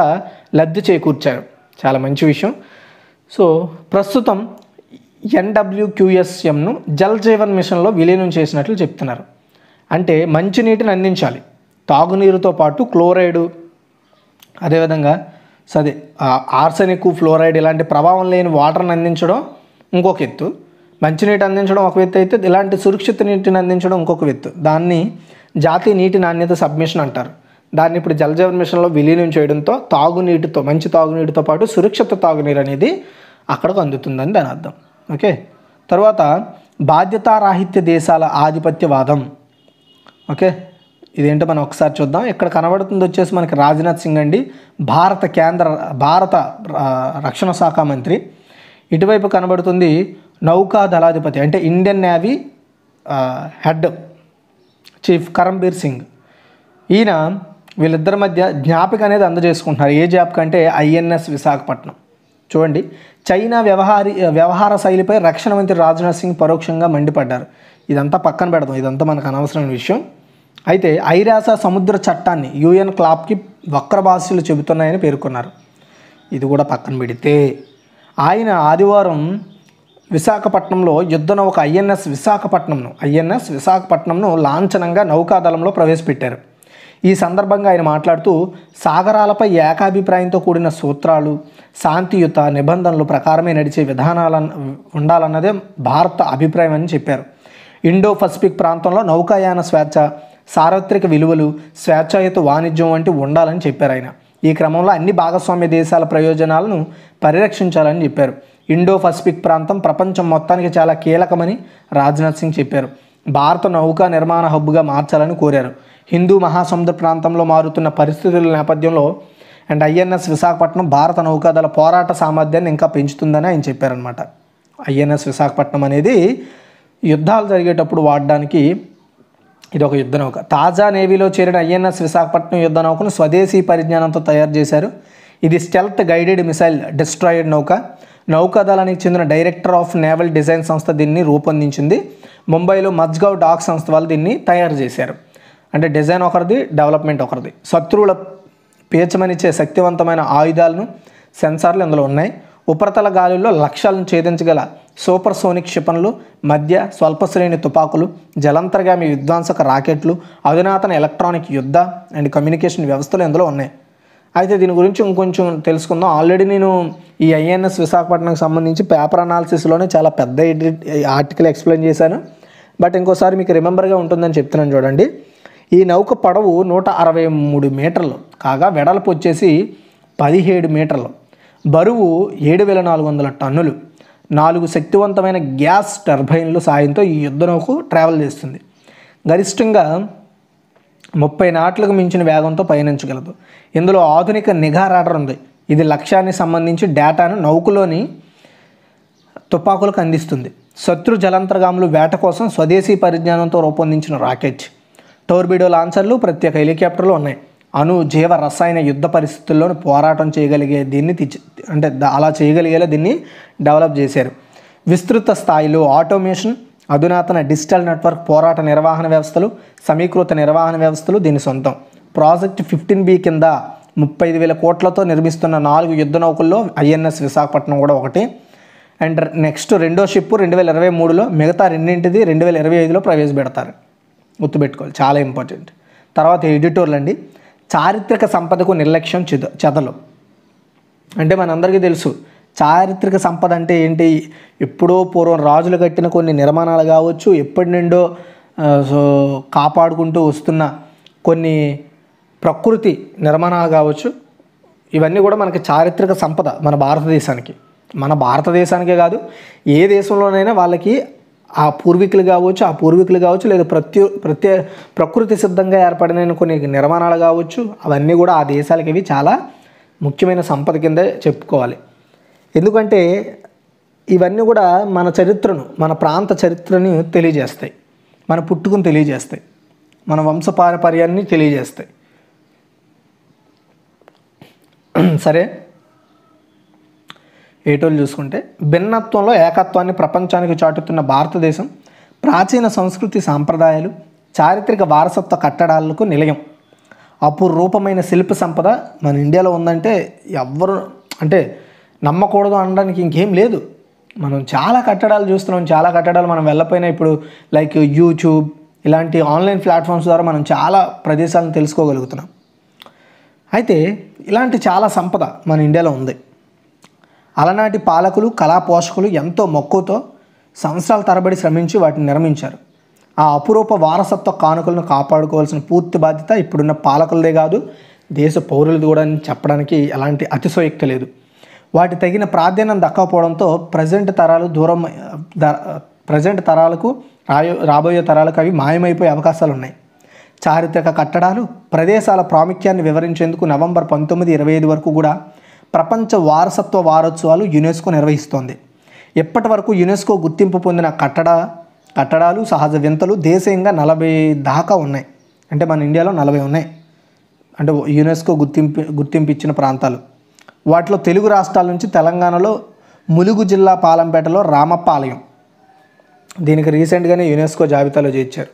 లబ్ధి చేకూర్చారు. చాలా మంచి విషయం. సో ప్రస్తుతం ఎన్డబ్ల్యూక్యూఎస్ఎంను జల్ జీవన్ మిషన్లో విలీనం చేసినట్లు చెప్తున్నారు. అంటే మంచినీటిని అందించాలి. తాగునీరుతో పాటు క్లోరైడు అదేవిధంగా సదే ఆర్సెనిక్ ఫ్లోరైడ్ ఇలాంటి ప్రభావం లేని వాటర్ని అందించడం ఇంకొక ఎత్తు. మంచినీటి అందించడం ఒక వ్యక్తి అయితే ఇలాంటి సురక్షిత నీటిని అందించడం ఇంకొక వ్యక్తి. దాన్ని జాతీయ నీటి నాణ్యత సబ్మిషన్ అంటారు. దాన్ని ఇప్పుడు జలజీవన్ మిషన్లో విలీనం చేయడంతో తాగునీటితో మంచి తాగునీటితో పాటు సురక్షిత తాగునీరు అనేది అక్కడకు అందుతుందని దాని అర్థం. ఓకే? తర్వాత బాధ్యతారాహిత్య దేశాల ఆధిపత్యవాదం. ఓకే? ఇదేంటో మనం ఒకసారి చూద్దాం. ఇక్కడ కనబడుతుంది వచ్చేసి మనకి రాజ్నాథ్ సింగ్ అండి. భారత కేంద్ర భారత రక్షణ శాఖ మంత్రి. ఇటువైపు కనబడుతుంది నౌకా దళాధిపతి అంటే Indian navy head chief Karambir Singh ఈయన వీళ్ళిద్దరి మధ్య జ్ఞాపిక అనేది అందజేసుకుంటున్నారు. ఏ జ్ఞాపిక అంటే ఐఎన్ఎస్ విశాఖపట్నం. చూడండి చైనా వ్యవహారి వ్యవహార శైలిపై రక్షణ మంత్రి రాజ్నాథ్ సింగ్ పరోక్షంగా మండిపడ్డారు. ఇదంతా పక్కన పెడదాం. ఇదంతా మనకు అనవసరమైన విషయం. అయితే ఐరాస సముద్ర చట్టాన్ని యుఎన్ క్లాబ్కి వక్ర భాషలు చెబుతున్నాయని పేర్కొన్నారు. ఇది కూడా పక్కన పెడితే ఆయన ఆదివారం విశాఖపట్నంలో యుద్ధనౌక ఐఎన్ఎస్ విశాఖపట్నంను ఐఎన్ఎస్ విశాఖపట్నంను లాంఛనంగా నౌకాదళంలో ప్రవేశపెట్టారు. ఈ సందర్భంగా ఆయన మాట్లాడుతూ సాగరాలపై ఏకాభిప్రాయంతో కూడిన సూత్రాలు శాంతియుత నిబంధనలు ప్రకారమే నడిచే విధానాల ఉండాలన్నదే భారత అభిప్రాయం అని చెప్పారు. ఇండో పసిఫిక్ ప్రాంతంలో నౌకాయాన స్వేచ్ఛ సార్వత్రిక విలువలు స్వేచ్ఛాయుత వాణిజ్యం వంటి ఉండాలని చెప్పారు ఆయన. ఈ క్రమంలో అన్ని భాగస్వామ్య దేశాల ప్రయోజనాలను పరిరక్షించాలని చెప్పారు. ఇండో పసిఫిక్ ప్రాంతం ప్రపంచం మొత్తానికి చాలా కీలకమని రాజ్నాథ్ సింగ్ చెప్పారు. భారత నౌకా నిర్మాణ హబ్గా మార్చాలని కోరారు. హిందూ మహాసముద్ర ప్రాంతంలో మారుతున్న పరిస్థితుల నేపథ్యంలో అండ్ ఐఎన్ఎస్ విశాఖపట్నం భారత నౌకాదళ పోరాట సామర్థ్యాన్ని ఇంకా పెంచుతుందని ఆయన చెప్పారనమాట ఐఎన్ఎస్ విశాఖపట్నం అనేది యుద్ధాలు జరిగేటప్పుడు వాడడానికి ఇది ఒక యుద్ధ నౌక. తాజా నేవీలో చేరిన ఐఎన్ఎస్ విశాఖపట్నం యుద్ధ నౌకను స్వదేశీ పరిజ్ఞానంతో తయారు చేశారు. ఇది స్టెల్త్ గైడెడ్ మిసైల్ డిస్ట్రాయిడ్ నౌక. నౌకాదళానికి చెందిన డైరెక్టర్ ఆఫ్ నేవల్ డిజైన్ సంస్థ దీన్ని రూపొందించింది. ముంబైలో మజ్గావ్ డాక్ సంస్థ వాళ్ళు దీన్ని తయారు చేశారు. అంటే డిజైన్ ఒకరిది డెవలప్మెంట్ ఒకరిది. శత్రువుల పీచమనిచ్చే శక్తివంతమైన ఆయుధాలను సెన్సార్లు ఇందులో ఉన్నాయి. ఉపరితల గాలుల్లో లక్ష్యాలను ఛేదించగల సూపర్ సోనిక్ క్షిపణులు మధ్య స్వల్ప శ్రేణి తుపాకులు జలంతర్గామి విధ్వంసక రాకెట్లు అధునాతన ఎలక్ట్రానిక్ యుద్ధ అండ్ కమ్యూనికేషన్ వ్యవస్థలు ఇందులో ఉన్నాయి. అయితే దీని గురించి ఇంకొంచెం తెలుసుకుందాం. ఆల్రెడీ నేను ఈ ఐఎన్ఎస్ విశాఖపట్నంకి సంబంధించి పేపర్ అనాలిసిస్లోనే చాలా పెద్ద ఆర్టికల్ ఎక్స్ప్లెయిన్ చేశాను. బట్ ఇంకోసారి మీకు రిమెంబర్గా ఉంటుందని చెప్తున్నాను చూడండి. ఈ నౌక పొడవు నూట అరవై మూడు మీటర్లు కాగా వెడల్పు వచ్చేసి పదిహేడు మీటర్లు. బరువు ఏడు వేల నాలుగు వందల టన్నులు. నాలుగు శక్తివంతమైన గ్యాస్ టర్బైన్లు సాయంతో ఈ యుద్ధ నౌక ట్రావెల్ చేస్తుంది. గరిష్టంగా ముప్పై నాట్లకు మించిన వేగంతో పయనించగలదు. ఇందులో ఆధునిక నిఘా రాడర్ ఉంది. ఇది లక్ష్యాన్ని సంబంధించి డేటాను నౌకలోని తుపాకులకు అందిస్తుంది. శత్రు జలంతర్గాములు వేట కోసం స్వదేశీ పరిజ్ఞానంతో రూపొందించిన రాకెట్. టోర్బిడో లాంచర్లు ప్రత్యేక హెలికాప్టర్లు ఉన్నాయి. అణు జీవ రసాయన యుద్ధ పరిస్థితుల్లోనూ పోరాటం చేయగలిగే దీన్ని తెచ్చి- అంటే అలా చేయగలిగేలా దీన్ని డెవలప్ చేశారు. విస్తృత స్థాయిలో ఆటోమేషన్ అధునాతన డిజిటల్ నెట్వర్క్ పోరాట నిర్వహణ వ్యవస్థలు సమీకృత నిర్వహణ వ్యవస్థలు దీని సొంతం. ప్రాజెక్ట్ ఫిఫ్టీన్ బి కింద ముప్పై ఐదు వేల కోట్లతో నిర్మిస్తున్న నాలుగు యుద్ధ నౌకల్లో ఐఎన్ఎస్ విశాఖపట్నం కూడా ఒకటి. అండ్ నెక్స్ట్ రెండో షిప్ రెండు వేల ఇరవై మూడులో మిగతా రెండింటిది రెండు వేల ఇరవై ఐదులో ప్రవేశపెడతారు. గుర్తుపెట్టుకోవాలి చాలా ఇంపార్టెంట్. తర్వాత ఎడిటోర్లు అండి. చారిత్రక సంపదకు నిర్లక్ష్యం చెద చెదలు. అంటే మనందరికీ తెలుసు చారిత్రక సంపద అంటే ఏంటి? ఎప్పుడో పూర్వం రాజులు కట్టిన కొన్ని నిర్మాణాలు కావచ్చు ఎప్పటి నుండో సో కాపాడుకుంటూ వస్తున్న కొన్ని ప్రకృతి నిర్మాణాలు కావచ్చు ఇవన్నీ కూడా మనకి చారిత్రక సంపద మన భారతదేశానికి. మన భారతదేశానికే కాదు ఏ దేశంలోనైనా వాళ్ళకి ఆ పూర్వీకులు కావచ్చు ఆ పూర్వీకులు కావచ్చు లేదా ప్రత్యు ప్రత్యే ప్రకృతి సిద్ధంగా ఏర్పడిన కొన్ని నిర్మాణాలు కావచ్చు అవన్నీ కూడా ఆ దేశాలకి ఇవి చాలా ముఖ్యమైన సంపద కిందే చెప్పుకోవాలి. ఎందుకంటే ఇవన్నీ కూడా మన చరిత్రను మన ప్రాంత చరిత్రని తెలియజేస్తాయి. మన పుట్టుకుని తెలియజేస్తాయి. మన వంశపారపర్యాన్ని తెలియజేస్తాయి. (clears throat) సరే? ఏటోలు చూసుకుంటే భిన్నత్వంలో ఏకత్వాన్ని ప్రపంచానికి చాటుతున్న భారతదేశం ప్రాచీన సంస్కృతి సాంప్రదాయాలు చారిత్రక వారసత్వ కట్టడాలకు నిలయం. అపురూపమైన శిల్ప సంపద మన ఇండియాలో ఉందంటే ఎవ్వరు అంటే నమ్మకూడదు అనడానికి ఇంకేం లేదు. మనం చాలా కట్టడాలు చూస్తున్నాం చాలా కట్టడాలు మనం వెళ్ళపోయినా ఇప్పుడు లైక్ యూట్యూబ్ ఇలాంటి ఆన్లైన్ ప్లాట్ఫామ్స్ ద్వారా మనం చాలా ప్రదేశాలను తెలుసుకోగలుగుతున్నాం. అయితే ఇలాంటి చాలా సంపద మన ఇండియాలో ఉంది. అలనాటి పాలకులు కళా పోషకులు ఎంతో మక్కువతో సంవత్సరాల తరబడి శ్రమించి వాటిని నిర్మించారు. ఆ అపురూప వారసత్వ కానుకలను కాపాడుకోవాల్సిన పూర్తి బాధ్యత ఇప్పుడున్న పాలకులదే కాదు దేశ పౌరులది కూడా అని చెప్పడానికి ఎలాంటి అతిశయోక్తి లేదు. వాటి తగిన ప్రాధాన్యం దక్కకపోవడంతో ప్రజెంట్ తరాలు దూరం ప్రజెంట్ తరాలకు రాయో రాబోయే తరాలకు అవి మాయమైపోయే అవకాశాలు ఉన్నాయి. చారిత్రక కట్టడాలు ప్రదేశాల ప్రాముఖ్యాన్ని వివరించేందుకు నవంబర్ పంతొమ్మిది ఇరవై ఐదు వరకు కూడా ప్రపంచ వారసత్వ వారోత్సవాలు యునెస్కో నిర్వహిస్తోంది. ఇప్పటి వరకు యునెస్కో గుర్తింపు పొందిన కట్టడ కట్టడాలు సహజ వింతలు దేశీయంగా నలభై దాకా ఉన్నాయి. అంటే మన ఇండియాలో నలభై ఉన్నాయి. అంటే యునెస్కో గుర్తింపు గుర్తింపు ఇచ్చిన ప్రాంతాలు. వాటిలో తెలుగు రాష్ట్రాల నుంచి తెలంగాణలో ములుగు జిల్లా పాలంపేటలో రామప్ప ఆలయం దీనికి రీసెంట్గానే యునెస్కో జాబితాలో చేర్చారు.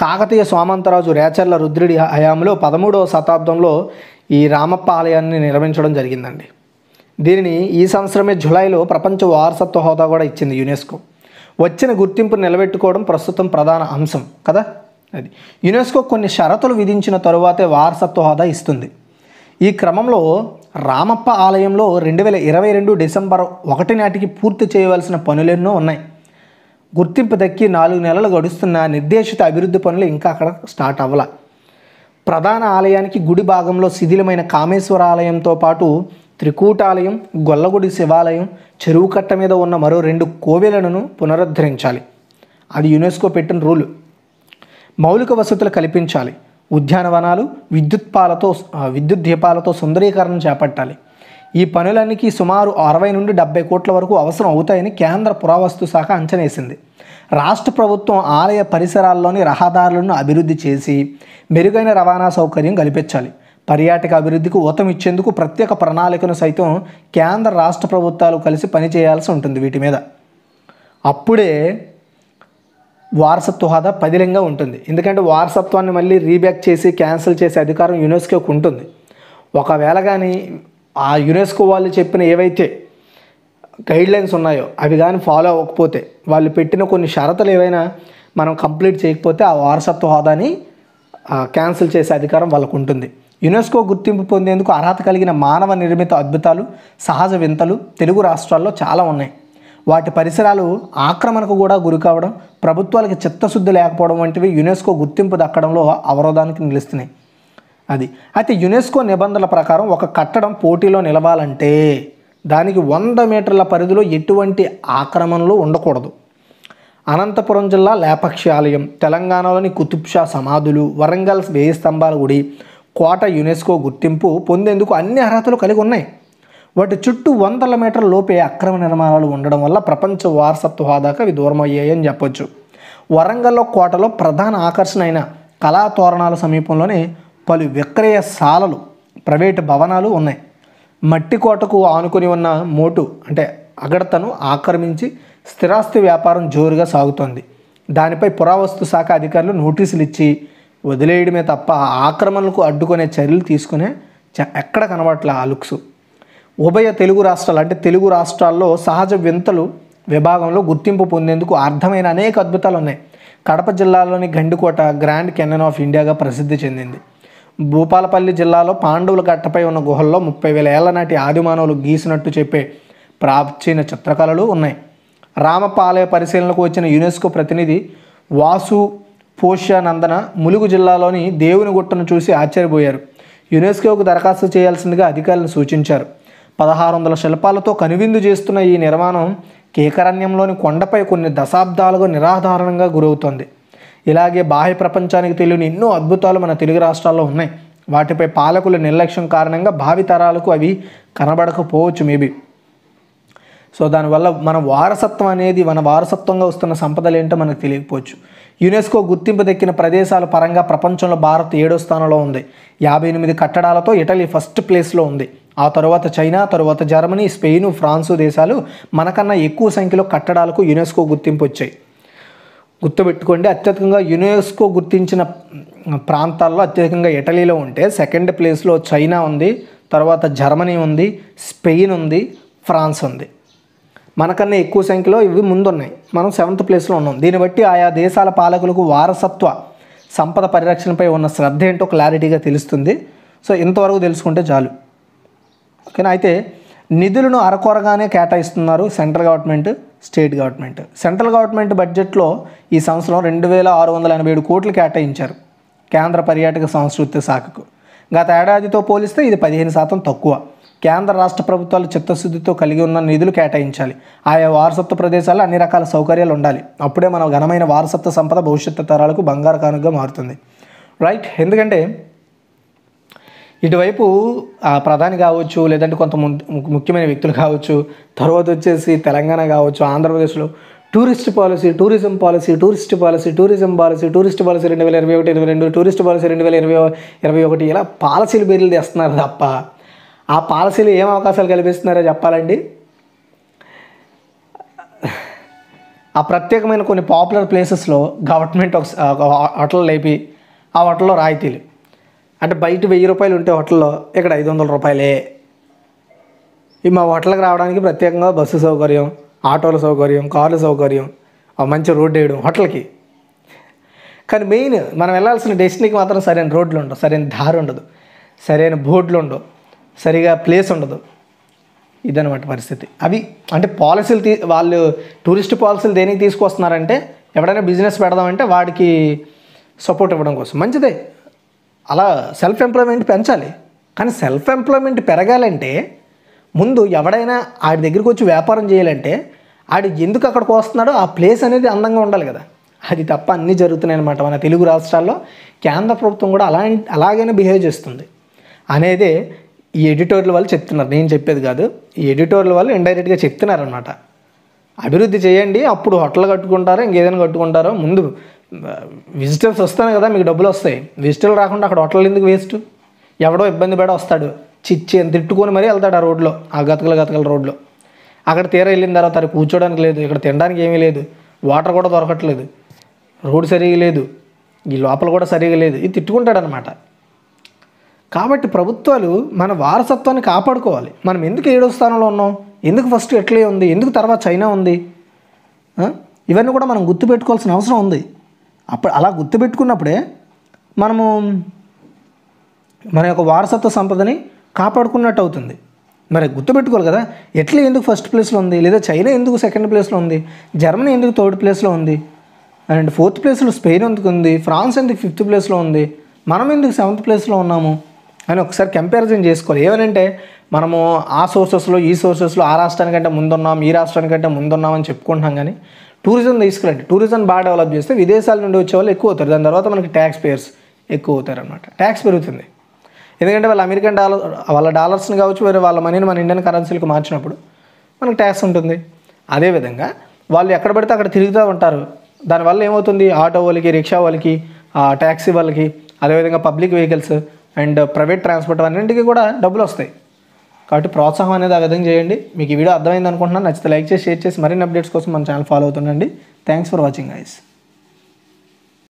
కాకతీయ సోమంతరాజు రేచర్ల రుద్రుడి హయాంలో పదమూడవ శతాబ్దంలో ఈ రామప్ప ఆలయాన్ని నిర్మించడం జరిగిందండి. దీనిని ఈ సంవత్సరమే జులైలో ప్రపంచ వారసత్వ హోదా కూడా ఇచ్చింది యునెస్కో. వచ్చిన గుర్తింపు నిలబెట్టుకోవడం ప్రస్తుతం ప్రధాన అంశం కదా? అది. యునెస్కో కొన్ని షరతులు విధించిన తరువాతే వారసత్వ హోదా ఇస్తుంది. ఈ క్రమంలో రామప్ప ఆలయంలో రెండు వేల ఇరవై రెండు డిసెంబర్ ఒకటి నాటికి పూర్తి చేయవలసిన పనులెన్నో ఉన్నాయి. గుర్తింపు దక్కి నాలుగు నెలలు గడుస్తున్న నిర్దేశిత అభివృద్ధి పనులు ఇంకా అక్కడ స్టార్ట్ అవ్వాల. ప్రధాన ఆలయానికి గుడి భాగంలో శిథిలమైన కామేశ్వర ఆలయంతో పాటు త్రికూటాలయం గొల్లగుడి శివాలయం చెరువు కట్ట మీద ఉన్న మరో రెండు కోవెలను పునరుద్ధరించాలి. అది యునెస్కో పెట్టిన రూలు. మౌలిక వసతులు కల్పించాలి. ఉద్యానవనాలు విద్యుత్ పాలతో విద్యుత్ దీపాలతో సుందరీకరణ చేపట్టాలి. ఈ పనులన్నీ సుమారు అరవై నుండి డెబ్బై కోట్ల వరకు అవసరం అవుతాయని కేంద్ర పురావస్తు శాఖ అంచనేసింది. రాష్ట్ర ప్రభుత్వం ఆలయ పరిసరాల్లోని రహదారులను అభివృద్ధి చేసి మెరుగైన రవాణా సౌకర్యం కల్పించాలి. పర్యాటక అభివృద్ధికి ఊతమిచ్చేందుకు ప్రత్యేక ప్రణాళికను సైతం కేంద్ర రాష్ట్ర ప్రభుత్వాలు కలిసి పనిచేయాల్సి ఉంటుంది వీటి మీద. అప్పుడే వారసత్వ హోదా పదిలంగా ఉంటుంది. ఎందుకంటే వారసత్వాన్ని మళ్ళీ రీబ్యాక్ చేసి క్యాన్సిల్ చేసే అధికారం యునెస్కోకి ఉంటుంది. ఒకవేళ కానీ ఆ యునెస్కో వాళ్ళు చెప్పిన ఏవైతే గైడ్లైన్స్ ఉన్నాయో అవి కానీ ఫాలో అవ్వకపోతే వాళ్ళు పెట్టిన కొన్ని షరతులు ఏవైనా మనం కంప్లీట్ చేయకపోతే ఆ వారసత్వ హోదాని క్యాన్సిల్ చేసే అధికారం వాళ్ళకు ఉంటుంది. యునెస్కో గుర్తింపు పొందేందుకు అర్హత కలిగిన మానవ నిర్మిత అద్భుతాలు సహజ వింతలు తెలుగు రాష్ట్రాల్లో చాలా ఉన్నాయి. వాటి పరిసరాలు ఆక్రమణకు కూడా గురి కావడం ప్రభుత్వాలకు చిత్తశుద్ధి లేకపోవడం వంటివి యునెస్కో గుర్తింపు దక్కడంలో అవరోధానికి నిలుస్తున్నాయి. అది. అయితే యునెస్కో నిబంధనల ప్రకారం ఒక కట్టడం పోటీలో నిలవాలంటే దానికి వంద మీటర్ల పరిధిలో ఎటువంటి ఆక్రమణలు ఉండకూడదు. అనంతపురం జిల్లా లేపక్షి ఆలయం తెలంగాణలోని కుతుబ్ షా సమాధులు వరంగల్ వేయి స్తంభాల గుడి కోట యునెస్కో గుర్తింపు పొందేందుకు అన్ని అర్హతలు కలిగి ఉన్నాయి. వాటి చుట్టూ వందల మీటర్ల లోపే అక్రమ నిర్మాణాలు ఉండడం వల్ల ప్రపంచ వారసత్వ హోదాకు అవి దూరం అయ్యాయని చెప్పొచ్చు. వరంగల్లో కోటలో ప్రధాన ఆకర్షణ అయిన కళా తోరణాల సమీపంలోనే పలు విక్రయశాలలు ప్రైవేటు భవనాలు ఉన్నాయి. మట్టి కోటకు ఆనుకుని ఉన్న మోటు అంటే అగడతను ఆక్రమించి స్థిరాస్తి వ్యాపారం జోరుగా సాగుతోంది. దానిపై పురావస్తు శాఖ అధికారులు నోటీసులు ఇచ్చి వదిలేయడమే తప్ప ఆక్రమణలకు అడ్డుకునే చర్యలు తీసుకునే చ- ఎక్కడ కనబట్ల ఆ లుక్సు? ఉభయ తెలుగు రాష్ట్రాలు అంటే తెలుగు రాష్ట్రాల్లో సహజ వింతలు విభాగంలో గుర్తింపు పొందేందుకు అర్థమైన అనేక అద్భుతాలు ఉన్నాయి. కడప జిల్లాలోని గండికోట గ్రాండ్ కెనన్ ఆఫ్ ఇండియాగా ప్రసిద్ధి చెందింది. భూపాలపల్లి జిల్లాలో పాండవుల గట్టపై ఉన్న గుహల్లో ముప్పై వేల ఏళ్ళ నాటి ఆదిమానవులు గీసినట్టు చెప్పే ప్రాచీన చిత్రకళలు ఉన్నాయి. రామపాలయ పరిశీలనకు వచ్చిన యునెస్కో ప్రతినిధి వాసు పోష్యానందన ములుగు జిల్లాలోని దేవుని గుట్టను చూసి ఆశ్చర్యపోయారు. యునెస్కోకు దరఖాస్తు చేయాల్సిందిగా అధికారులను సూచించారు. పదహారు వందల శిల్పాలతో కనువిందు చేస్తున్న ఈ నిర్మాణం కేకరణ్యంలోని కొండపై కొన్ని దశాబ్దాలుగా నిరాధారణంగా గురవుతోంది. ఇలాగే బాహ్య ప్రపంచానికి తెలియని ఎన్నో అద్భుతాలు మన తెలుగు రాష్ట్రాల్లో ఉన్నాయి. వాటిపై పాలకుల నిర్లక్ష్యం కారణంగా భావితరాలకు అవి కనబడకపోవచ్చు మేబీ. సో దానివల్ల మన వారసత్వం అనేది మన వారసత్వంగా వస్తున్న సంపదలు ఏంటో మనకు తెలియకపోవచ్చు. యునెస్కో గుర్తింపు దక్కిన ప్రదేశాల పరంగా ప్రపంచంలో భారత్ ఏడో స్థానంలో ఉంది. యాభై ఎనిమిది కట్టడాలతో ఇటలీ ఫస్ట్ ప్లేస్లో ఉంది. ఆ తర్వాత చైనా తరువాత జర్మనీ స్పెయిన్ ఫ్రాన్సు దేశాలు మనకన్నా ఎక్కువ సంఖ్యలో కట్టడాలకు యునెస్కో గుర్తింపు వచ్చాయి. గుర్తుపెట్టుకోండి అత్యధికంగా యునెస్కో గుర్తించిన ప్రాంతాల్లో అత్యధికంగా ఇటలీలో ఉంటే సెకండ్ ప్లేస్లో చైనా ఉంది తర్వాత జర్మనీ ఉంది స్పెయిన్ ఉంది ఫ్రాన్స్ ఉంది. మనకన్నా ఎక్కువ సంఖ్యలో ఇవి ముందున్నాయి. మనం సెవెంత్ ప్లేస్లో ఉన్నాం. దీన్ని బట్టి ఆయా దేశాల పాలకులకు వారసత్వ సంపద పరిరక్షణపై ఉన్న శ్రద్ధ ఏంటో క్లారిటీగా తెలుస్తుంది. సో ఇంతవరకు తెలుసుకుంటే చాలు. ఓకేనా అయితే నిధులను అరకొరగానే కేటాయిస్తున్నారు central government state government. Central government బడ్జెట్లో ఈ సంవత్సరం రెండు వేల ఆరు వందల ఎనభై ఏడు కోట్లు కేటాయించారు కేంద్ర పర్యాటక సంస్కృతి శాఖకు. గత ఏడాదితో పోలిస్తే ఇది పదిహేను శాతం తక్కువ. కేంద్ర రాష్ట్ర ప్రభుత్వాలు చిత్తశుద్ధితో కలిగి ఉన్న నిధులు కేటాయించాలి. ఆయా వారసత్వ ప్రదేశాల్లో అన్ని రకాల సౌకర్యాలు ఉండాలి. అప్పుడే మన ఘనమైన వారసత్వ సంపద భవిష్యత్తు తరాలకు బంగారు కానుకగా మారుతుంది. రైట్ ఎందుకంటే ఇటువైపు ఆ ప్రధాని కావచ్చు లేదంటే కొంత ము- ముఖ్యమైన వ్యక్తులు కావచ్చు తర్వాత వచ్చేసి తెలంగాణ కావచ్చు ఆంధ్రప్రదేశ్లో tourist policy tourism policy tourist policy tourism policy tourist policy రెండు వేల ఇరవై ఒకటి ఇరవై రెండు టూరిస్ట్ పాలసీ రెండు వేల ఇరవై ఇరవై ఒకటి ఇలా పాలసీలు పేర్లు తెస్తున్నారు తప్ప ఆ పాలసీలు ఏం అవకాశాలు కల్పిస్తున్నారో చెప్పాలండి? ఆ ప్రత్యేకమైన కొన్ని పాపులర్ ప్లేసెస్లో గవర్నమెంట్ ఒక హోటల్ లేపి ఆ హోటల్లో రాయితీలు. అంటే బయట వెయ్యి రూపాయలు ఉంటే హోటల్లో ఇక్కడ ఐదు వందల రూపాయలే. ఈ మా హోటల్కి రావడానికి ప్రత్యేకంగా బస్సు సౌకర్యం ఆటోల సౌకర్యం కార్ల సౌకర్యం మంచి రోడ్డు వేయడం హోటల్కి. కానీ మెయిన్ మనం వెళ్ళాల్సిన డెస్టినీకి మాత్రం సరైన రోడ్లు ఉండవు సరైన దారి ఉండదు సరైన బోర్డులు ఉండవు సరిగా ప్లేస్ ఉండదు. ఇదనమాట పరిస్థితి. అవి అంటే పాలసీలు తీ వాళ్ళు టూరిస్ట్ పాలసీలు దేనికి తీసుకొస్తున్నారంటే ఎవడైనా బిజినెస్ పెడదామంటే వాడికి సపోర్ట్ ఇవ్వడం కోసం. మంచిదే. అలా సెల్ఫ్ ఎంప్లాయ్మెంట్ పెంచాలి. కానీ సెల్ఫ్ ఎంప్లాయ్మెంట్ పెరగాలంటే ముందు ఎవడైనా ఆడి దగ్గరికి వచ్చి వ్యాపారం చేయాలంటే ఆడు ఎందుకు అక్కడికి వస్తున్నాడో ఆ ప్లేస్ అనేది అందంగా ఉండాలి కదా. అది తప్ప అన్నీ జరుగుతున్నాయి అనమాట మన తెలుగు రాష్ట్రాల్లో. కేంద్ర ప్రభుత్వం కూడా అలా అలాగైనా బిహేవ్ చేస్తుంది. అనేది ఈ ఎడిటోర్ల వాళ్ళు చెప్తున్నారు. నేను చెప్పేది కాదు. ఈ ఎడిటోర్ల వాళ్ళు ఇండైరెక్ట్గా చెప్తున్నారనమాట అభివృద్ధి చేయండి. అప్పుడు హోటల్ కట్టుకుంటారో ఇంకేదైనా కట్టుకుంటారో ముందు విజిటర్స్ వస్తాను కదా మీకు డబ్బులు వస్తాయి. విజిటర్లు రాకుండా అక్కడ హోటల్ ఎందుకు వేస్ట్ ఎవడో ఇబ్బంది పడి వస్తాడు. చిచ్చి అని తిట్టుకొని మరీ వెళ్తాడు ఆ రోడ్లో ఆ గతకల గతకల రోడ్లో. అక్కడ తీర వెళ్ళిన తర్వాత అది కూర్చోడానికి లేదు ఇక్కడ తినడానికి ఏమీ లేదు వాటర్ కూడా దొరకట్లేదు రోడ్ సరిగా లేదు ఈ లోపల కూడా సరిగా లేదు ఇది తిట్టుకుంటాడనమాట కాబట్టి ప్రభుత్వాలు మన వారసత్వాన్ని కాపాడుకోవాలి. మనం ఎందుకు ఏడో స్థానంలో ఉన్నాం? ఎందుకు ఫస్ట్ ఎట్లే ఉంది? ఎందుకు తర్వాత చైనా ఉంది? ఇవన్నీ కూడా మనం గుర్తుపెట్టుకోవాల్సిన అవసరం ఉంది. అప్పుడు అలా గుర్తుపెట్టుకున్నప్పుడే మనము మన యొక్క వారసత్వ సంపదని కాపాడుకున్నట్టు అవుతుంది. మరి గుర్తుపెట్టుకోవాలి కదా ఎట్లా ఎందుకు ఫస్ట్ ప్లేస్లో ఉంది లేదా చైనా ఎందుకు సెకండ్ ప్లేస్లో ఉంది జర్మనీ ఎందుకు థర్డ్ ప్లేస్లో ఉంది అండ్ ఫోర్త్ ప్లేస్లో స్పెయిన్ ఎందుకు ఉంది ఫ్రాన్స్ ఎందుకు ఫిఫ్త్ ప్లేస్లో ఉంది మనం ఎందుకు సెవెంత్ ప్లేస్లో ఉన్నాము అని ఒకసారి కంపారిజన్ చేసుకోవాలి. ఏమనంటే మనము ఆ సోర్సెస్లో ఈ సోర్సెస్లో ఆ రాష్ట్రానికంటే ముందున్నాం ఈ రాష్ట్రానికంటే ముందున్నాం అని చెప్పుకుంటున్నాం కానీ టూరిజం తీసుకురండి. టూరిజం బాగా డెవలప్ చేస్తే విదేశాల నుండి వచ్చే వాళ్ళు ఎక్కువ అవుతారు. దాని తర్వాత మనకి ట్యాక్స్ పేయర్స్ ఎక్కువ అవుతారు అనమాట ట్యాక్స్ పెరుగుతుంది. ఎందుకంటే వాళ్ళ అమెరికన్ డాలర్ వాళ్ళ డాలర్స్ని కావచ్చు వేరే వాళ్ళ మనీని మన ఇండియన్ కరెన్సీలకు మార్చినప్పుడు మనకు ట్యాక్స్ ఉంటుంది. అదేవిధంగా వాళ్ళు ఎక్కడ పడితే అక్కడ తిరుగుతూ ఉంటారు. దానివల్ల ఏమవుతుంది? ఆటో వాళ్ళకి రిక్షా వాళ్ళకి ట్యాక్సీ వాళ్ళకి అదేవిధంగా public vehicles and private transport అన్నింటికి కూడా డబ్బులు వస్తాయి. కాబట్టి ప్రోత్సాహం అనేది ఆ విధంగా చేయండి. మీకు ఈ వీడియో అర్థమైంది అనుకుంటున్నాను. నచ్చితే లైక్ చేసి షేర్ చేసి మరిన్ని అప్డేట్స్ కోసం మన channel follow అవుతుండండి. Thanks for watching guys